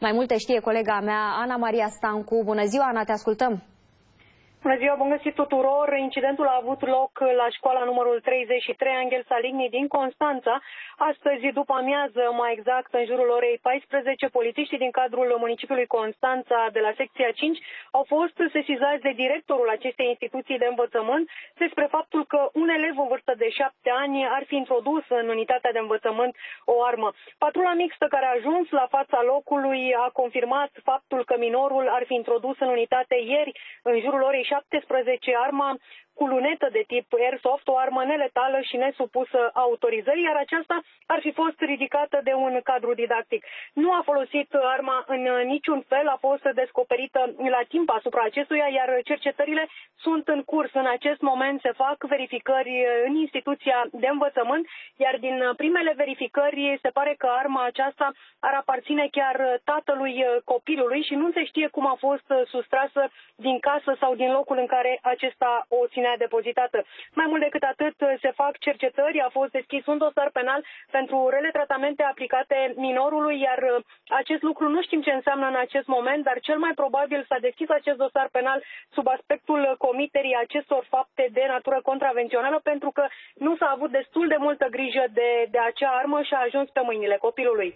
Mai multe știe colega mea, Ana Maria Stancu. Bună ziua, Ana, te ascultăm! Bună ziua, bun găsit tuturor! Incidentul a avut loc la școala numărul 33 Angel Saligny din Constanța. Astăzi, după amiază, mai exact în jurul orei 14, polițiștii din cadrul municipiului Constanța de la secția 5 au fost sesizați de directorul acestei instituții de învățământ despre faptul că un elev în vârstă de 7 ani ar fi introdus în unitatea de învățământ o armă. Patrula mixtă care a ajuns la fața locului a confirmat faptul că minorul ar fi introdus în unitate ieri în jurul orei 17 arma cu lunetă de tip airsoft, o armă neletală și nesupusă autorizării, iar aceasta ar fi fost ridicată de un cadru didactic. Nu a folosit arma în niciun fel, a fost descoperită la timp asupra acestuia, iar cercetările sunt în curs. În acest moment se fac verificări în instituția de învățământ, iar din primele verificări se pare că arma aceasta ar aparține chiar tatălui copilului și nu se știe cum a fost sustrasă din casă sau din locul în care acesta o ține mea depozitată. Mai mult decât atât, se fac cercetări, a fost deschis un dosar penal pentru rele tratamente aplicate minorului, iar uh, acest lucru nu știm ce înseamnă în acest moment, dar cel mai probabil s-a deschis acest dosar penal sub aspectul comiterii acestor fapte de natură contravențională, pentru că nu s-a avut destul de multă grijă de, de acea armă și a ajuns pe mâinile copilului.